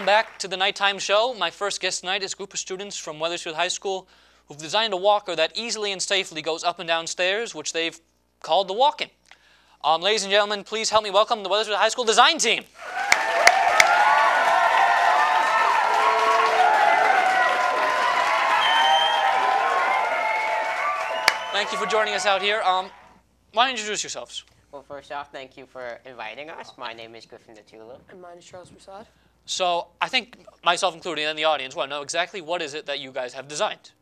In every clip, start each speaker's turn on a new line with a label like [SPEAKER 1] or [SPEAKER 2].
[SPEAKER 1] right, welcome back to the nighttime show. My first guest tonight is a group of students from Wethersfield High School who've designed a walker that easily and safely goes up and down stairs, which they've called the Walken. Um, ladies and gentlemen, please help me welcome the Wethersfield High School design team. Thank you for joining us out here. Um, why don't you introduce yourselves?
[SPEAKER 2] Well, first off, thank you for inviting us. My name is Griffin Datula.
[SPEAKER 3] And mine is Charles Prasad.
[SPEAKER 1] So I think myself included and the audience want to know exactly what is it that you guys have designed.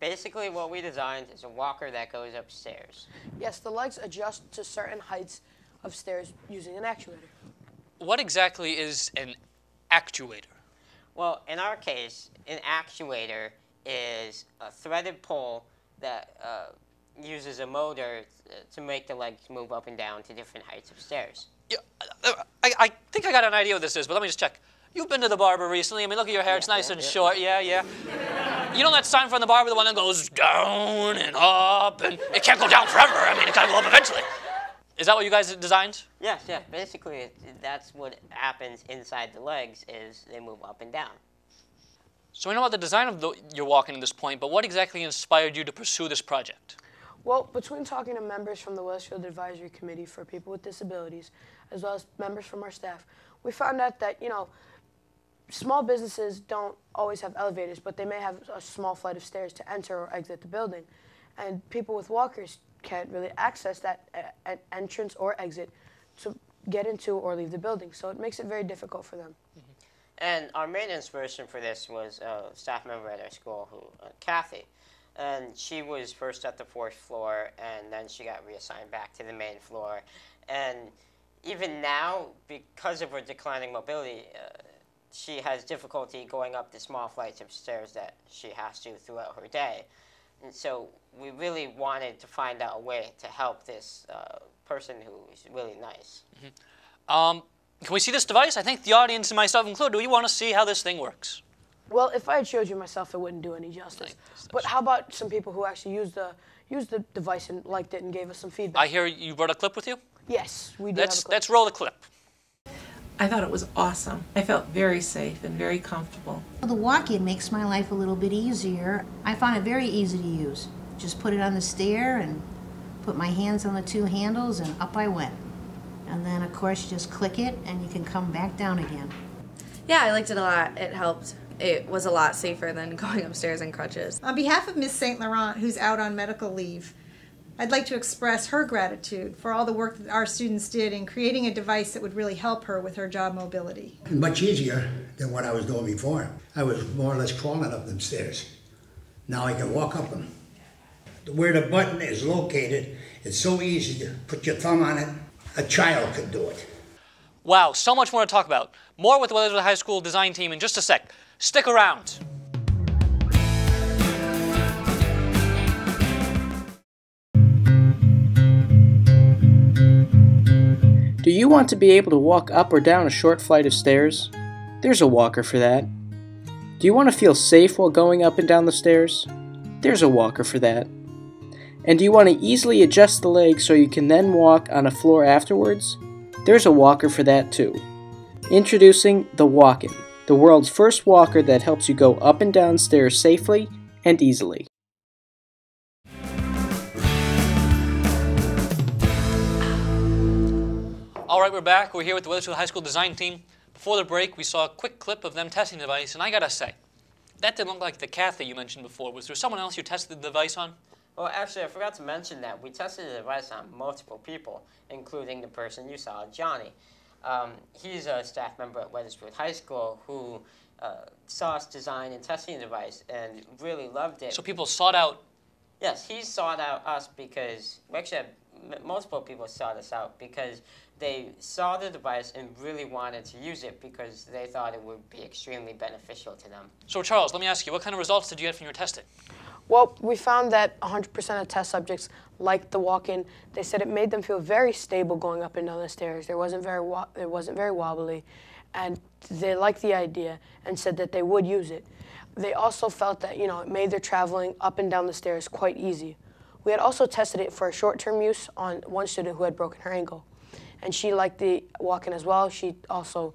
[SPEAKER 2] Basically, what we designed is a walker that goes upstairs.
[SPEAKER 3] Yes, the legs adjust to certain heights of stairs using an actuator.
[SPEAKER 1] What exactly is an actuator?
[SPEAKER 2] Well, in our case, an actuator is a threaded pole that uh, uses a motor to make the legs move up and down to different heights of stairs.
[SPEAKER 1] Yeah, uh, I, I think I got an idea what this is, but let me just check. You've been to the barber recently. I mean, look at your hair. It's
[SPEAKER 2] Yeah,
[SPEAKER 1] nice
[SPEAKER 2] yeah,
[SPEAKER 1] and
[SPEAKER 2] yeah.
[SPEAKER 1] short. Yeah, yeah. You know that sign from the barber, the one that goes down and up, and it can't go down forever. I mean, it's gotta go up eventually. Is that what you guys designed?
[SPEAKER 2] Yes, yeah. Basically, it, that's what happens inside the legs is they move up and down.
[SPEAKER 1] So we know about the design of the, your Walken at this point, but what exactly inspired you to pursue this project?
[SPEAKER 3] Well, between talking to members from the Westfield Advisory Committee for People with Disabilities, as well as members from our staff, we found out that, you know, small businesses don't always have elevators, but they may have a small flight of stairs to enter or exit the building. And people with walkers can't really access that uh, uh, entrance or exit to get into or leave the building. So it makes it very difficult for them.
[SPEAKER 2] And our main inspiration for this was a staff member at our school, who uh, Kathy, and she was first at the fourth floor, and then she got reassigned back to the main floor. And even now, because of her declining mobility, uh, she has difficulty going up the small flights of stairs that she has to throughout her day. And so we really wanted to find out a way to help this uh, person who is really nice.
[SPEAKER 1] Um, can we see this device? I think the audience and myself included, do we want to see how this thing works.
[SPEAKER 3] Well, if I had showed you myself, it wouldn't do any justice.
[SPEAKER 1] Thanks,
[SPEAKER 3] But how about some people who actually used the used the device and liked it and gave us some feedback?
[SPEAKER 1] I hear you brought a clip with you.
[SPEAKER 3] yes, we did.
[SPEAKER 1] Let's
[SPEAKER 3] have a clip.
[SPEAKER 1] let's roll the clip.
[SPEAKER 4] I thought it was awesome. I felt very safe and very comfortable.
[SPEAKER 5] The Walken makes my life a little bit easier. I found it very easy to use. Just put it on the stair and put my hands on the two handles and up I went. And then of course you just click it and you can come back down again.
[SPEAKER 6] Yeah, I liked it a lot. It helped. It was a lot safer than going upstairs in crutches.
[SPEAKER 7] On behalf of Miss St. Laurent, who's out on medical leave, I'd like to express her gratitude for all the work that our students did in creating a device that would really help her with her job mobility.
[SPEAKER 8] much easier than what I was doing before. I was more or less crawling up them stairs. Now I can walk up them. Where the button is located, it's so easy to put your thumb on it. A child could do it.
[SPEAKER 1] Wow, so much more to talk about. More with the Wethersfield High School design team in just a sec. Stick around.
[SPEAKER 9] Do you want to be able to walk up or down a short flight of stairs? There's a walker for that. Do you want to feel safe while going up and down the stairs? There's a walker for that. And do you want to easily adjust the legs so you can then walk on a floor afterwards? There's a walker for that too. Introducing the Walken, the world's first walker that helps you go up and down stairs safely and easily.
[SPEAKER 1] Right, we're back. We're here with the Wethersfield High School design team. Before the break, we saw a quick clip of them testing the device, and I gotta say, that didn't look like the Kathy you mentioned before. Was there someone else you tested the device on?
[SPEAKER 2] Well, actually, I forgot to mention that we tested the device on multiple people, including the person you saw, Johnny. Um, he's a staff member at Wethersfield High School who uh, saw us design and testing the device and really loved it.
[SPEAKER 1] So people sought out.
[SPEAKER 2] yes, he sought out us because we actually had m- multiple people sought us out because they saw the device and really wanted to use it because they thought it would be extremely beneficial to them.
[SPEAKER 1] So Charles, let me ask you, what kind of results did you get from your testing?
[SPEAKER 3] Well, we found that 100% of test subjects liked the Walken. They said it made them feel very stable going up and down the stairs. There wasn't very wo- it wasn't very wobbly, and they liked the idea and said that they would use it. They also felt that you know it made their traveling up and down the stairs quite easy. We had also tested it for a short-term use on one student who had broken her ankle, and she liked the Walken as well. She also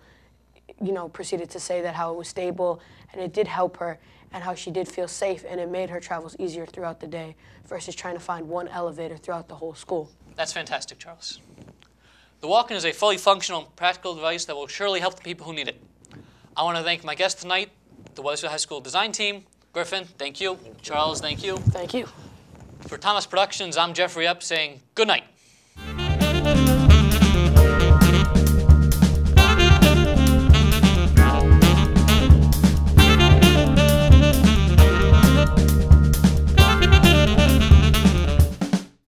[SPEAKER 3] you know, proceeded to say that how it was stable and it did help her and how she did feel safe and it made her travels easier throughout the day versus trying to find one elevator throughout the whole school.
[SPEAKER 1] That's fantastic, Charles. The Walken is a fully functional and practical device that will surely help the people who need it. I want to thank my guest tonight, the Wethersfield High School design team. Griffin, thank you. Charles, thank you.
[SPEAKER 3] Thank you.
[SPEAKER 1] For Thomas Productions, I'm Jeffrey Up saying good night.